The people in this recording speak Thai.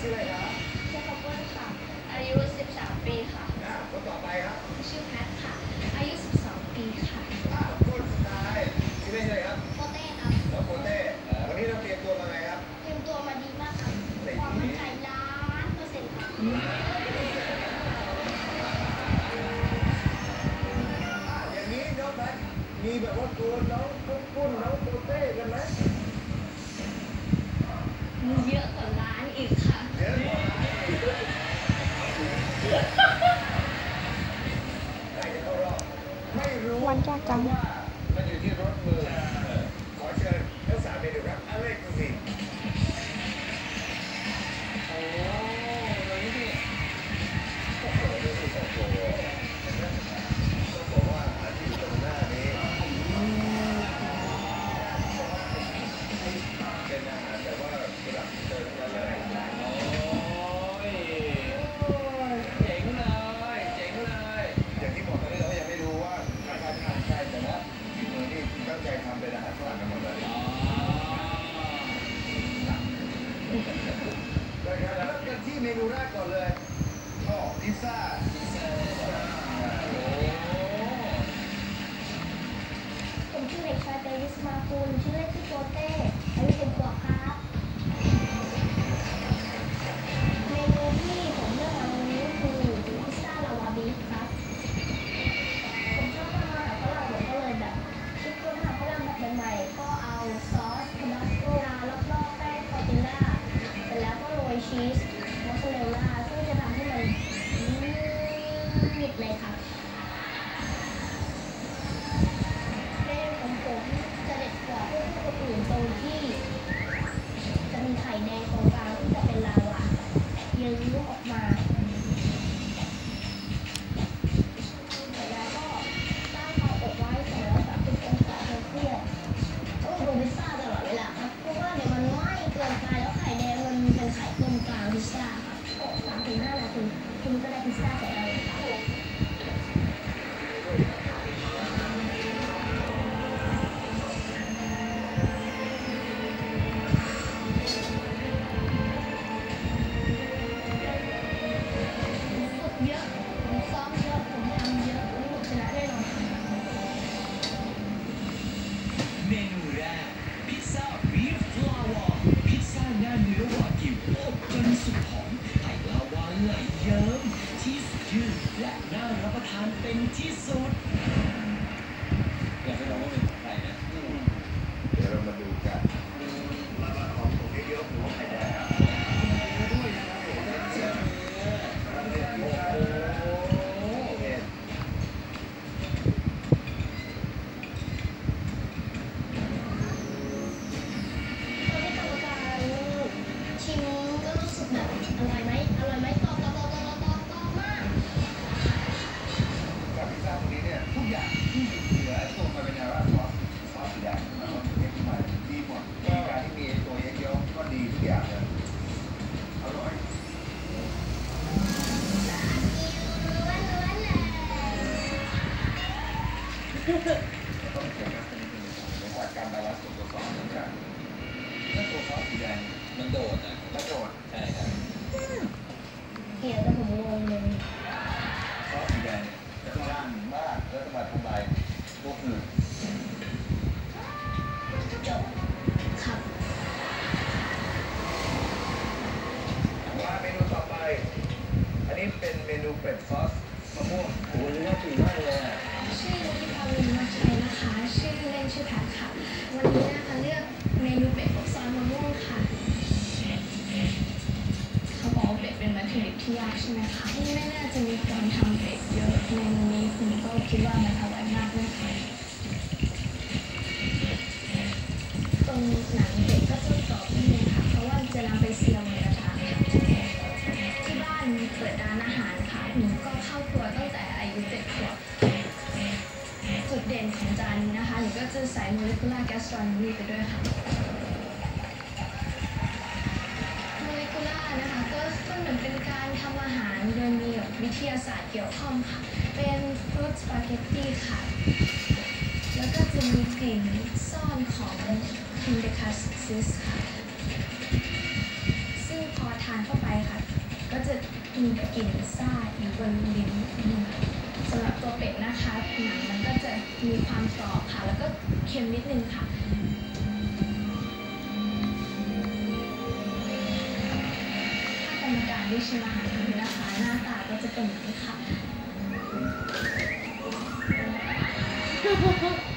ชื่ออะไรครับชื่อข้าวปุ้นค่ะ อายุ 13 ปีค่ะอ่าคนต่อไปครับ ชื่อแพทค่ะ อายุ 12 ปีค่ะอ่าคนสุดท้ายชื่อเล่นชื่ออะไรครับโปเต้ครับน้องโปเต้เอ่อวันนี้เราเตรียมตัวมาไงครับ เตรียมตัวมาดีมากครับความมั่นใจล้านเปอร์เซ็นต์ค่ะอ่าอย่างนี้น้องแพทมีแบบว่าตัวน้องปุ้นปุ้นน้องโปเต้กันไหมมีเยอะกว่าล้านอีกค่ะ ใคร ดูแรกก่อนเลย รงกลางพิซซ่าครับอ อบจนสุกหอมไข่ลาวาไหลเยิ้มชีสยืดและน่ารับประทานเป็นที่สุดอยากให้ลองว่าเป็นใครนะเดี๋ยวเรามาดูกัน ต้องเขียนนะในจากการ balance ตัวซอสเหมือนกันถ้าตัวซอสสีแดงมันโดดอะมันโดดใช่ครับ ใช่ไหมคะไม่น่าจะมีคนทำเป็ดเยอะเมนูนี้คุณก็คิดว่ามันอร่อยมากเลยค่ะตรงหนังเป็ดก็จะกรอบนิดนึงค่ะเพราะว่าจะนำไปเซียวในกระทะค่ะที่บ้านเปิดร้านอาหารค่ะหนูก็เข้าครัวตั้งแต่อายุเจ็ดขวบจุดเด่นของจานนี้นะคะหนูก็จะใส่ molecular gastronomy ไปด้วยค่ะ ทยาศาสตร์เกี่ยวข้องค่ะ เป็น fruit สปาเกตตี้ค่ะ แล้วก็จะมีกลิ่นซ่อนของคิมเบคัสซิสค่ะ ซึ่งพอทานเข้าไปค่ะ ก็จะมีกลิ่นซ่าอยู่บนลิ้นนิดนึงสำหรับตัวเป็ดนะคะหนังมันก็จะมีความกรอบค่ะ แล้วก็เค็มนิดนึงค่ะ การด้วยชลาทีนะคะหน้าตาก็จะเป็นอย่างนี้ค่ะ